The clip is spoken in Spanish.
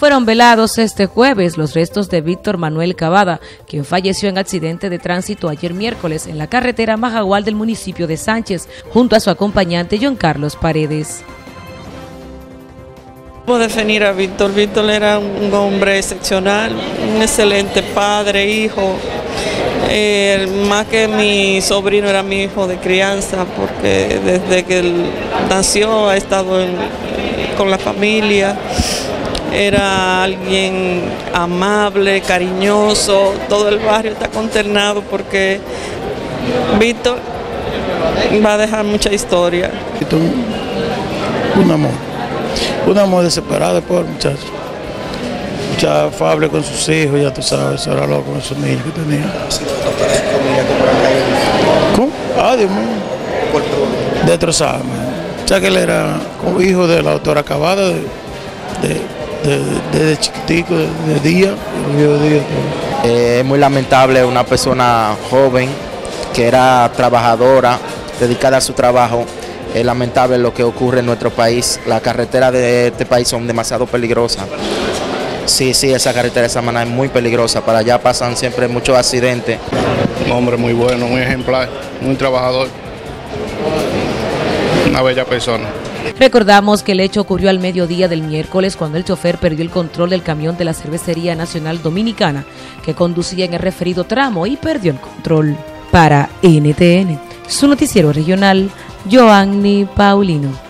fueron velados este jueves los restos de Víctor Manuel Cavada, quien falleció en accidente de tránsito ayer miércoles en la carretera Majagual del municipio de Sánchez, junto a su acompañante John Carlos Paredes. ¿Cómo definir a Víctor? Víctor era un hombre excepcional, un excelente padre, hijo. Más que mi sobrino era mi hijo de crianza, porque desde que él nació ha estado con la familia. Era alguien amable, cariñoso. Todo el barrio está consternado porque Víctor va a dejar mucha historia. Un amor un amor desesperado por muchacho. Mucha afable con sus hijos, ya tú sabes, era loco con su niños que tenía. ¿Cómo? Ah, Dios mío. Destrozado, O sea que él era hijo de la doctora Acabada, de, chiquitico, de, día, eh, es muy lamentable una persona joven que era trabajadora, dedicada a su trabajo, es lamentable lo que ocurre en nuestro país. Las carreteras de este país son demasiado peligrosas. Sí, sí, esa carretera de Samaná es muy peligrosa. Para allá pasan siempre muchos accidentes. Un hombre muy bueno, muy ejemplar, muy trabajador. Una bella persona. Recordamos que el hecho ocurrió al mediodía del miércoles cuando el chofer perdió el control del camión de la Cervecería Nacional Dominicana que conducía en el referido tramo y perdió el control. Para NTN, su noticiero regional, Joanny Paulino.